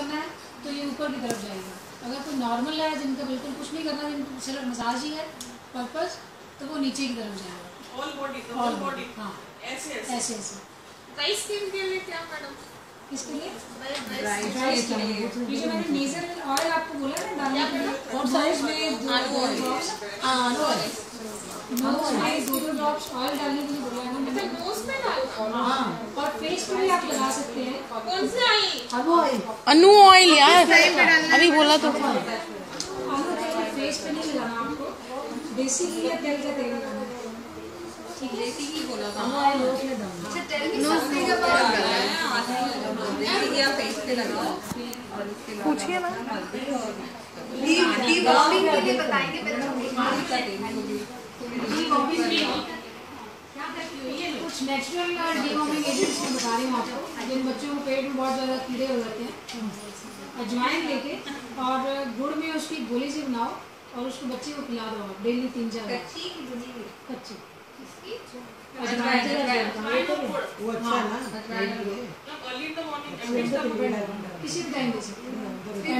करना है तो ये ऊपर की तरफ़ जाएगा। अगर कोई नॉर्मल है जिनका बिल्कुल कुछ नहीं करना जिनको सिर्फ़ मसाज ही है पर्पस तो वो नीचे की तरफ़ जाएगा। ऑल बॉडी तो ऑल बॉडी हाँ। ऐसे ऐसे। ऐसे ऐसे। स्किन के लिए क्या मैडम किसके लिए? ड्राई ड्राई स्किन ये जो मैंने नेजर ऑयल आपको बोला ना डालने के लिए और साइज़ में दो दो ड्रॉप्स हाँ नो नोज़ में दो दो ड्रॉप्स ऑयल डालने के बोला है ना पे डालना हाँ और फेस पे भी आप लगा सकते हैं कौन से आई अनु ऑयल यार अभी बोला तो था आलू तेल फेस पे नहीं लगाना आपको देसी घी या तेल का तेल लगाना है। ठीक है देसी घी बोला था ऑयल उसमें डालना पूछिए ना कुछ नेचुरल डिवॉर्मिंग एजेंट्स मैं बता रही हूँ आपको जिन बच्चों को पेट में बहुत ज़्यादा कीड़े हो जाते हैं अजवाइन लेके और गुड़ में उसकी गोली से बनाओ और उसको बच्चे को खिला दो आप डेली तीन चार बार। कच्ची अजवाइन वो अच्छा है ना अर्ली इन द मॉर्निंग किसी भी टाइम दे सकते हो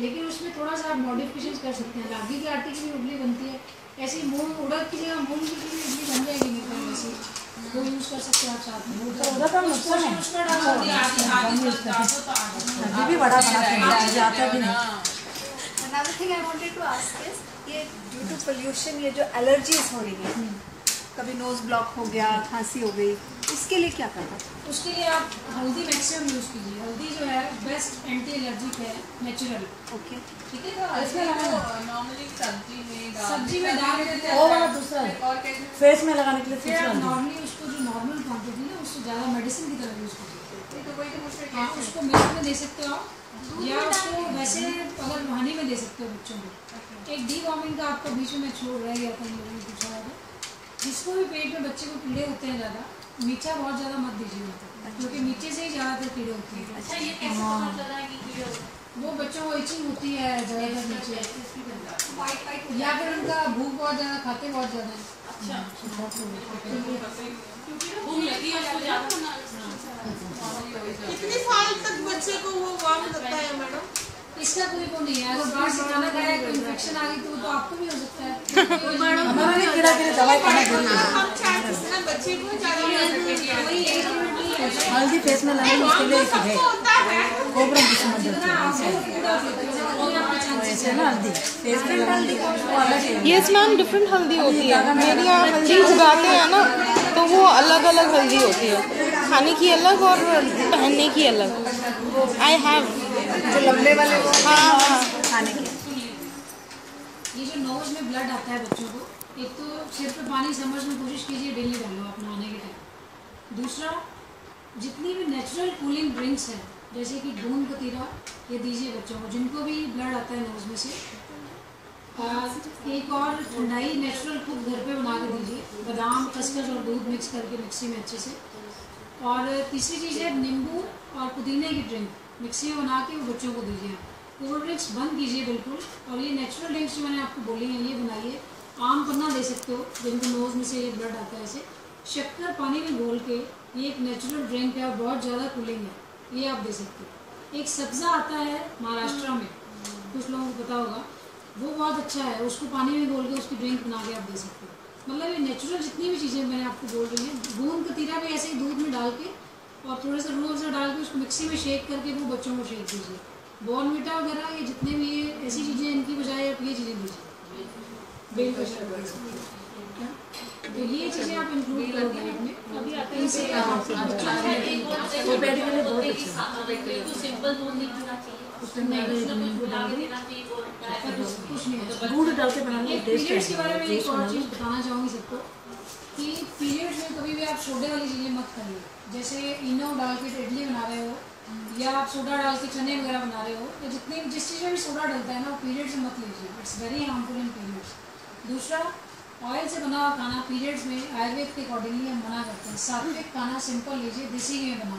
लेकिन उसमें थोड़ा सा आप मॉडिफिकेशन कर सकते हैं। रागी की आटे की भी इडली बनती है। ऐसी मूंग उड़द की जगह मूंग की भी इडली बन जाएगी नहीं तो वैसे वो यूज़ कर सकते हैं आप साथ में। उड़द का नुकसान है। उसका डाल भी बड़ा बड़ा जाता भी नहीं। Another thing I wanted to ask is ये due to pollution ये जो allergies हो रही है कभी नोज़ ब्लॉक हो गया खांसी हो गई उसके लिए क्या करना उसके लिए आप हल्दी मैक्सिमम यूज़ कीजिए। हल्दी जो है बेस्ट एंटी एलर्जिक है नेचुरल ओके ठीक है? तो इसमें लगाना नॉर्मली सब्ज़ी में सब्ज़ी में डाल देते वो हैं। वाला दूसरा है। और कैसे? फेस में लगाने के लिए आप है। नॉर्मली उसको जो नॉर्मल क्वांटिटी है उससे ज़्यादा मेडिसिन की तरह यूज़ कीजिए। तो वही तो हाँ उसको मिल्क में दे सकते हो आप या उसको वैसे अगर हनी में दे सकते हो बच्चों को। एक डी वॉर्मिंग का आपको बीच में छोड़ रह गया था लोगों ने पूछा था। जिसको भी पेट में बच्चे को कीड़े होते हैं ज़्यादा मीठा बहुत ज़्यादा मत दीजिए उनको क्योंकि मीठे से ही ज़्यादातर कीड़े होते हैं। अच्छा ये कैसे पता चला है कि कीड़े वो बच्चों को इचिंग होती है ज़्यादातर नीचे। या फिर उनका भूख बहुत ज़्यादा खाते बहुत ज़्यादा। है भूख लगी है उसको ज़्यादा कितने साल तक बच्चे को वो वार्म लगता है मैडम? इसका कोई वो नहीं है। अगर बाहर से खाना खाया कोई इन्फेक्शन आ गई तो तो आपको भी हो सकता है। हमारा भी कीड़ा के लिए दवाई खाना ज़रूरी है हम हैं बच्चे को ज़्यादा कोई एज लिमिट नहीं है। हल्दी फेस में लगाने उसके लिए एक है। कोबरा की समझ ऐसे ना हल्दी। फेस में है यस मैम डिफरेंट हल्दी होती है। मेरे यहाँ हल्दी उगाते हैं ना तो वो अलग अलग हल्दी होती है। खाने की अलग और पहनने की अलग। आई हैव जो लंबे वाले वो हाँ हाँ खाने के ये जो नोज़ में ब्लड आता है बच्चों को एक तो सिर पर पानी समझने की कोशिश कीजिए डेली डालो आप नहाने के टाइम दूसरा जितनी भी नेचुरल कूलिंग ड्रिंक्स हैं जैसे कि गोंद कतीरा ये दीजिए बच्चों को जिनको भी ब्लड आता है नोज़ में से। एक और ठंडाई नेचुरल खुद घर पे बना के दीजिए बादाम खसखस और दूध मिक्स करके मिक्सी में अच्छे से। और तीसरी चीज़ है नींबू और पुदीने की ड्रिंक मिक्सी में बना के बच्चों को दीजिए। कोल्ड ड्रिंक्स बंद कीजिए बिल्कुल। और ये नेचुरल ड्रिंक्स जो मैंने आपको बोली हैं, ये बनाइए। आम पन्ना दे सकते हो, जिनको नोज़ में से ये ब्लड आता है ऐसे। शक्कर पानी में घोल के, ये एक नेचुरल ड्रिंक है बहुत ज़्यादा कूलिंग है। ये आप दे सकते हो। एक सब्ज़ा आता है महाराष्ट्र में। कुछ लोगों को पता होगा। वो बहुत अच्छा है। उसको पानी में घोल के उसकी ड्रिंक बना के आप दे सकते हो। मतलब ये नेचुरल जितनी भी चीज़ें मैंने आपको बोल रही हैं गूंद कतीरा भी ऐसे ही दूध में डाल के और थोड़ा सा रूह अफ़ज़ा डाल के उसको मिक्सी में शेक करके वो बच्चों को शेक दीजिए बॉर्नविटा वगैरह ये जितने भी ये ऐसी चीज़ें इनकी बजाय आप ये चीज़ें दीजिए बेल का शरबत तो ये चीज़ें आप इंक्लूड करो डाइट में अभी आता है इनसे अच्छा है। सिंपल दूध नहीं पीना चाहिए। कुछ नहीं है। दूध डाल के बनाने के बारे में एक और चीज़ बताना चाहूँगी सबको। कि पीरियड्स में कभी भी आप सोडे वाली चीज़ें मत खाइए। जैसे इनो डाल के इडली बना रहे हो, या आप सोडा डाल के चने वगैरह बना रहे हो, या जितने जिस चीज़ में भी सोडा डलता है ना, वो पीरियड्स में मत लीजिए। It's very harmful in periods दूसरा ऑयल से बना हुआ खाना पीरियड्स में आयुर्वेद के अकॉर्डिंगली हम मना करते हैं। सात्विक खाना सिंपल लीजिए, देसी में बना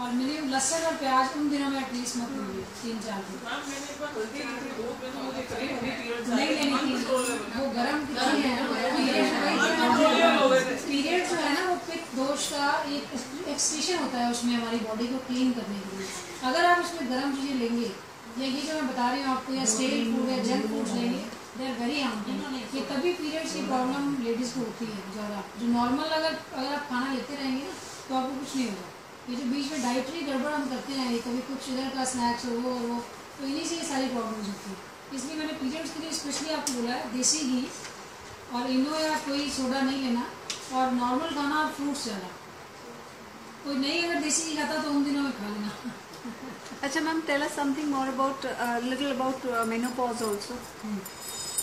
और मिनिमम लहसुन और प्याज, उन दिनों में एटलीस्ट मत लीजिए, तीन चार दिन मैम मैंने एक बार हल्दी ली थी दूध में तो मुझे करीब भी पीरियड्स नहीं लेनी थी अनकंट्रोलेबल वो गर्म कितनी है पीरियड हो गए थे पीरियड जो है ना वो पित्त दोष का एक एक्सक्रीशन होता है, उसमें हमारी बॉडी को क्लीन करने के लिए। अगर आप उसमें गर्म चीज़ें लेंगे, या ये जो मैं बता रही हूँ आपको, या स्टेल फ़ूड या जंक फ़ूड लेंगे दे आर वेरी हार्मफुल ये तभी पीरियड्स की प्रॉब्लम लेडीज़ को होती है ज़्यादा। जो नॉर्मल अगर अगर आप खाना लेते रहेंगे ना तो आपको कुछ नहीं होगा। ये जो बीच में डाइटरी गड़बड़ हम करते हैं कभी कुछ इधर का स्नैक्स हो, वो वो तो इन्हीं से ये सारी प्रॉब्लम्स होती है। इसलिए मैंने पीरियड्स के लिए स्पेशली आपको बोला है, देसी घी और इनो या कोई सोडा नहीं लेना, और नॉर्मल खाना और फ्रूट्स ज़्यादा। कोई नहीं अगर देसी घी खाता तो उन दिनों में खा लेना। अच्छा ma'am tell us something more about little about menopause also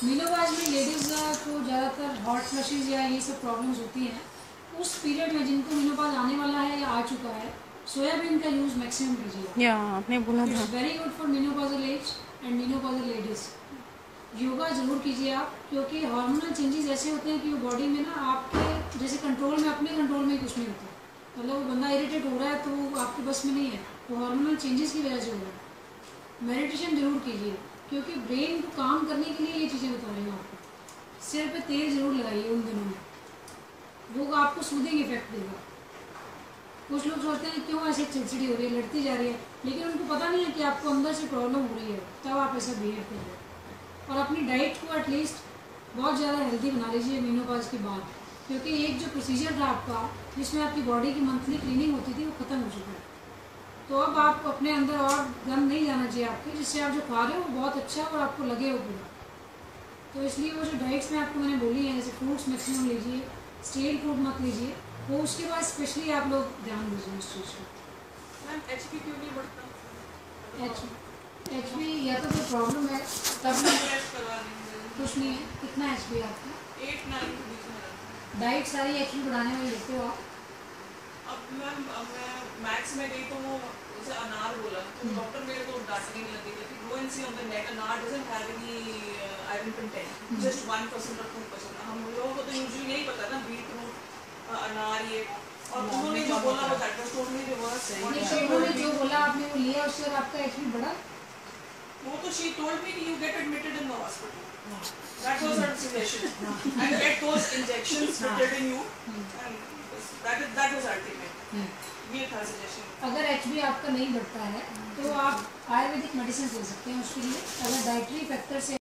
menopause में लेडीज़ को ज़्यादातर हॉट फ्लशेज या ये सब प्रॉब्लम्स होती हैं। उस पीरियड में जिनको मीनोबाज आने वाला है या आ चुका है सोयाबीन का यूज़ मैक्सिमम कीजिए। या आपने बोला था। Very good for menopausal age and menopausal ladies yoga ज़रूर कीजिए आप क्योंकि हार्मोनल चेंजेस ऐसे होते हैं कि बॉडी में ना आपके जैसे कंट्रोल में अपने कंट्रोल में कुछ नहीं होता। मतलब वो बंदा इरिटेट हो रहा है तो वो आपके बस में नहीं है। वो हार्मोनल चेंजेस की वजह से हो रहा है। मेडिटेशन ज़रूर कीजिए, क्योंकि ब्रेन को काम करने के लिए ये चीज़ें बता रही हूँ आपको। सिर पे तेल ज़रूर लगाइए उन दिनों में। वो आपको सूदिंग इफ़ेक्ट देगा। कुछ लोग सोचते हैं क्यों ऐसे चिड़चिड़ी हो रही है, लड़ती जा रही है, लेकिन उनको पता नहीं है कि आपको अंदर से प्रॉब्लम हो रही है। तब आप ऐसा बिहेव कर रहे हो। और अपनी डाइट को एटलीस्ट बहुत ज़्यादा हेल्दी बना लीजिए मीनोपाज के बाद। क्योंकि एक जो प्रोसीजर था आपका जिसमें आपकी बॉडी की मंथली क्लीनिंग होती थी वो ख़त्म हो चुका है। तो अब आप अपने अंदर और गंद नहीं जाना चाहिए आपके जिससे आप जो खा रहे हो वो बहुत अच्छा और आपको लगे हो पूरा। तो इसलिए वो जो डाइट्स में आपको मैंने बोली है जैसे फ्रूट्स मैक्सिमम लीजिए स्टील फ़ूड मत लीजिए वो उसके बाद स्पेशली आप लोग ध्यान दीजिए उस चीज़ को। एच बी या तो कोई प्रॉब्लम है तब कुछ नहीं है कितना एच बी आपका? Eight nine. डाइट सारी बी बढ़ाने वाली लेते हो आप? अब मैम अब मैं मैथ्स में गई तो वो जैसे अनार बोला। तो डॉक्टर मेरे को डांटने नहीं लगी थी go and see on the net anar doesn't have any iron content just 1% और 2% हम लोगों को तो यूजुअली नहीं पता ना बीट रूट अनार ये। और उन्होंने जो बोला वो दैट वाज टोटली रिवर्स तो उन्होंने जो बोला आपने वो लिया उससे आपका बी बढ़ा? वो तो she told me you get admitted in the and was and get those injections fitted in you and that is that is ultimate ये अगर एच बी आपका नहीं बढ़ता है तो आप आयुर्वेदिक मेडिसिन ले सकते हैं उसके लिए अगर डाइटरी फैक्टर से